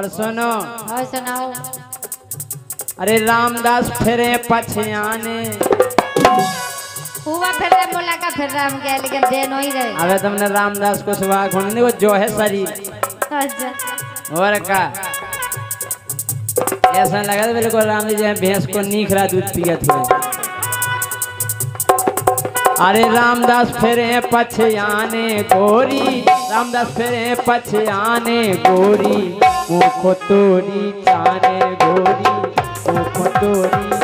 और सुनो। और सुनाओ। अरे रामदास फिरे पछयाने। हुआ फिर रहे बोला का फिर रहे हम गए लेकिन देन हो रहे। अबे तुमने रामदास को सुबह खोने वो जो है शरीर। अच्छा। और का? ऐसा लगा था बिल्कुल राम जी जो भैंस को नीखरा दूध पियत हुए अरे रामदास फिरे पछयाने गोरी। रामदास फिरे पछयाने गोरी। मुख तोरी चाने गोरी मुख तोरी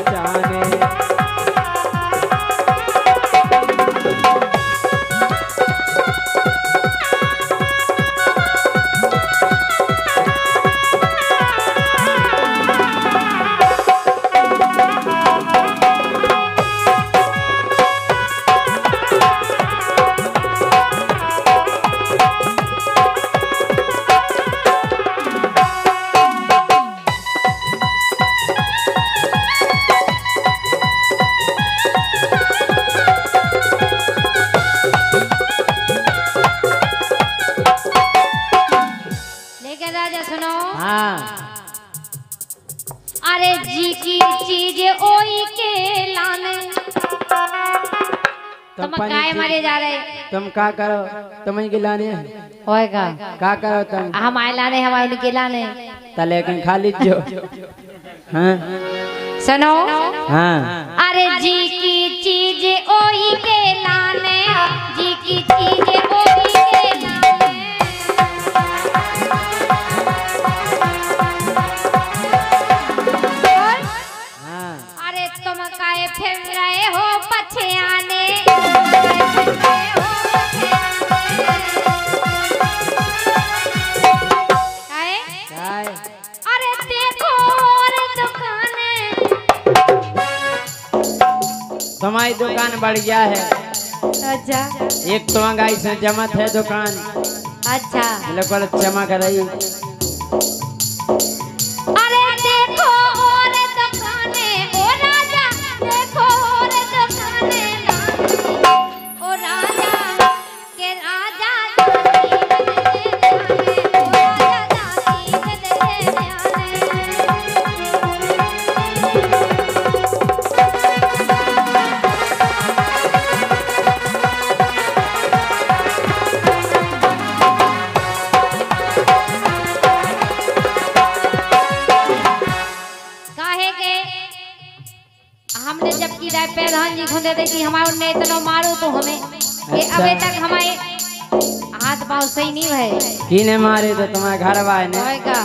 अरे जी की चीज़ ओई के लाने तुम काय मारे जा रहे। तुम का करो? तुम के लाने। होएगा। का करो तुम? हम आए लाने हम आए के लाने। तो लेकिन खा लीजिए हाँ। सुनो। हाँ। अरे जी की चीज़ ओई के लाने। जी की चीज़ ओई के फिर रहे हो अरे देखो तुम्हारी दुकान बढ़ गया है। अच्छा। एक तो गाई से जमत है दुकान। अच्छा। चमक रही। हमने जब की राय प्रधान जी खुदे दे कि हमारे उन्ने इतना मारो तो हमें कि अच्छा। अबे तक हमारे हाथ पाँव सही नहीं है किने मारे तो तुम्हारे घर वाले ने? होएगा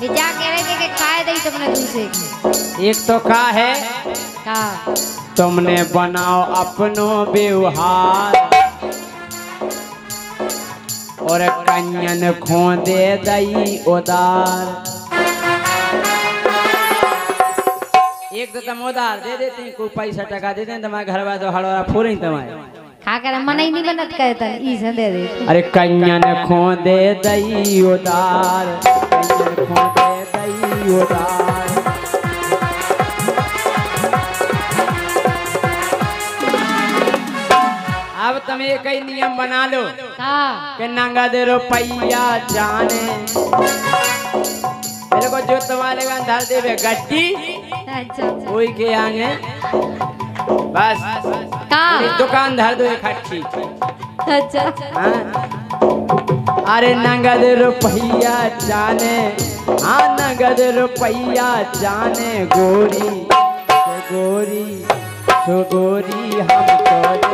निजा कह रहे थे कि खाए दई तुमने दूसरे एक तो का है। का? तुमने बनाओ अपनो व्यवहार। और कन्यन खो दे दई उदार एक तो तुम उधार दे देते हैं, कोई पैसा टका दे दें तुम्हारे घर वाले तो हड़वा फोड़ तुम्हारे खा कर मन ही नहीं बनत कहता ई से दे दे। अरे कन्यन खो दे दई उदार कन्यन खो दे दई उदार अब तुम एक ही नियम बना लो का कि नंगद रुपया जाने। मेरे को जो तुम्हारे का धर देवे गड्डी। अच्छा वही के आगे। बस। का? दुकान धर दो इकट्ठी अच्छा हाँ? अरे नगद रुपया जाने। हाँ नगद रुपया जाने गोरी। तो गोरी तो गोरी हम तो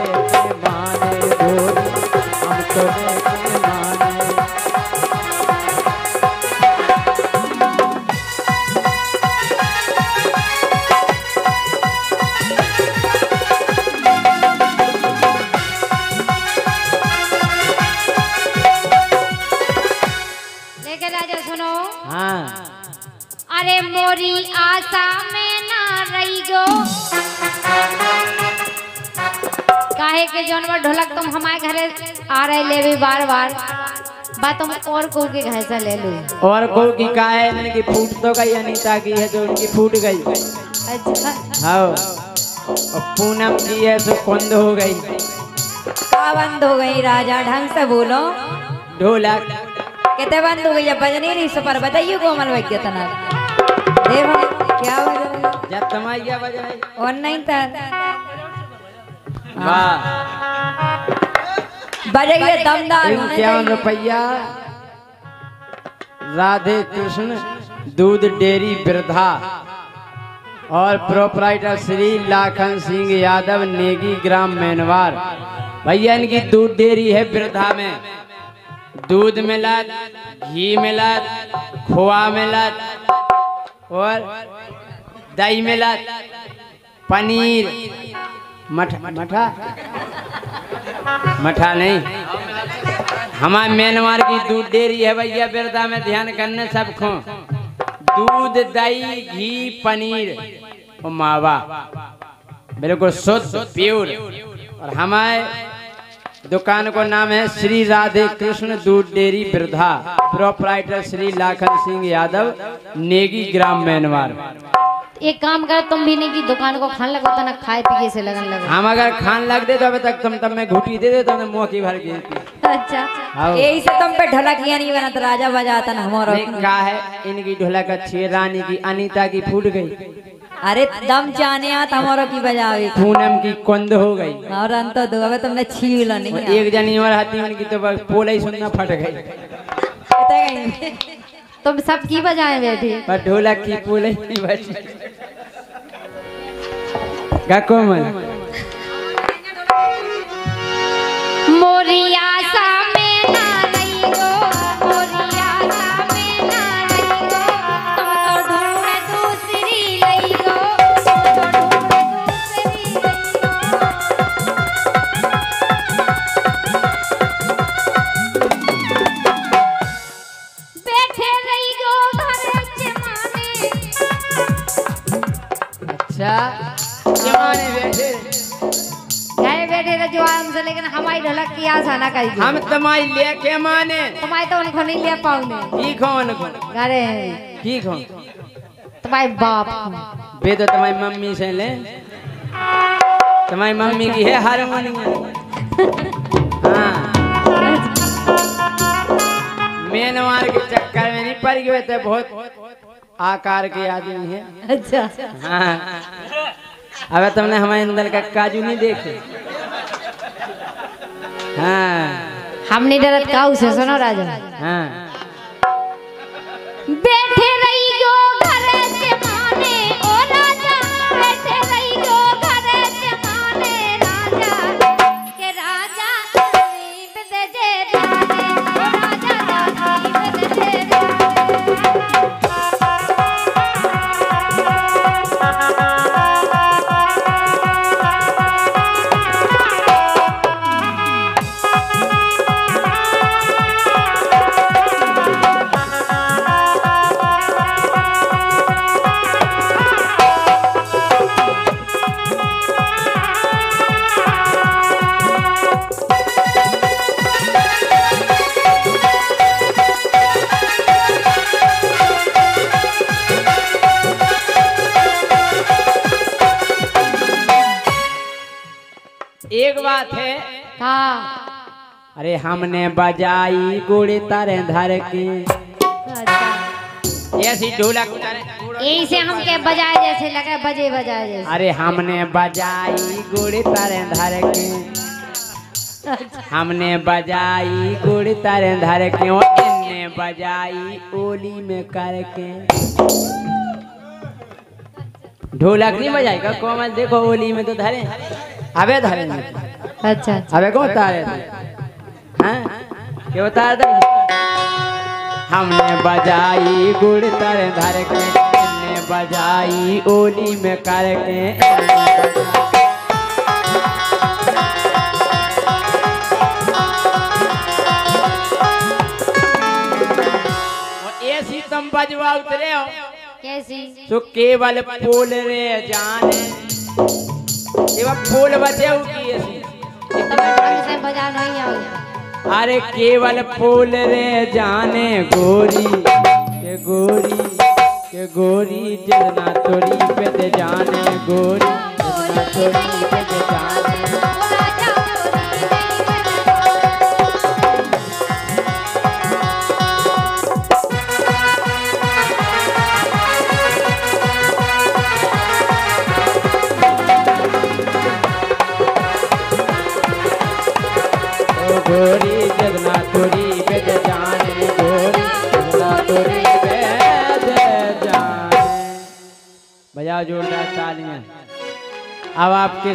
राजा सुनो। हाँ। अरे मोरी आशा में ना रही गो। काहे के जानवर ढोलक तुम हमारे घरे आ रहे ले भी बार बार बा तुम और को के घर से ले लो। और को की का है इनकी फूट तो गई अनीता की है जो उनकी फूट गई। अच्छा। हाँ। और पूनम की है सो बंद हो गई। का बंद हो गई राजा? ढंग से बोलो। ढोलक। कहते बंद हो गई अब बजनी रही सो पर बताइए कोमल वैद्य तना। देव क्या हो गया जब तमाइया बजाई ऑनलाइन था। वाह। बजाइए दमदार इक्यावन रुपया। राधे कृष्ण दूध डेयरी वृद्धा। और प्रोपराइटर श्री लाखन सिंह यादव नेगी ग्राम मेनवार। भैया इनकी दूध डेयरी है वृद्धा में। दूध मिलत, घी मिलत, खोआ मिलत, और दही मिलत, पनीर। मठा मठा? नहीं। हमारे मेनवार की दूध डेयरी है भैया, बिरदा में ध्यान करने सबको। दूध, दही, घी, पनीर और मावा। बिल्कुल शुद्ध, प्योर। और हमारे दुकान को नाम है श्री राधे कृष्ण दूध डेयरी वृद्धा प्रोपराइटर श्री लाखन सिंह यादव नेगी ग्राम मेनवार। एक काम कर तुम भी नहीं की दुकान को खाने लगो तो ना खाए पिए से लगन लगो। हम अगर खान लग दे तो अभी तक तुम तब मैं घुटी दे दे तो मैं मुँह की भर गई अच्छा। यही से तुम पे ढोलकिया नहीं बना तो राजा बजाता ना हमारा कहा? है इनकी ढोलक अच्छी है रानी की अनीता की फूट गई। अरे दम जाने आता हमारा की बजावे। पूनम की कुंद हो गई। और अंत दो अबे तुमने छील नहीं एक जनी और हाथी उनकी तो बस पोला ही सुनना फट गई। पता कहीं? तुम सब की बजाए बैठे। पर ढोलक की पोला ही नहीं बची। गा कोमल मोरिया सा जमाने बैठे घर बैठे रहे जो हमसे लेकिन हमारी ढोलक की आशा ना करी हम तुम्हारी लेके माने। तुम्हारी तो उनको नहीं ले पाऊँगे। की कौन को घरे की कौन तुम्हारे बाप। बे तो तुम्हारी मम्मी से ले। तुम्हारी मम्मी की है हारमोनियम हाँ। मेनवार के चक्कर में नहीं पड़ गए थे बहुत आकार के आदमी है। अच्छा। हाँ। अबे तुमने हमारे अंदर का काजू नहीं देखे? हाँ। हमने नहीं डरत काऊ से सुनो राजा हाँ। बैठे बात है। का अरे हमने बजाई गुड़ी तारे धर के। ऐसी ढोलक यही से हम के बजाए जैसे लगे बजे बजाए जैसे। अरे हमने बजाई गुड़ी तारे धर के। हमने बजाई गुड़ी तारे धर के इनने बजाई ओली में करके ढोलक नहीं बजाई का? कोमल देखो ओली में तो धरे। अबे धरे नहीं। अच्छा अबे कौन उतारे थे? हैं? क्यों उतार दे हमने बजाई गुड़ तर धर के हमने बजाई ओली में करके तुम बजवा उतरे हो। कैसी? तो केवल पोल रे जाने। केवल पोल बचे हो की ऐसी अरे केवल फूल रे जाने गोरी, के गोरी के गोरी जितना तोरी पे जाने गोरी जितना तोरी पे जाने। अब आपके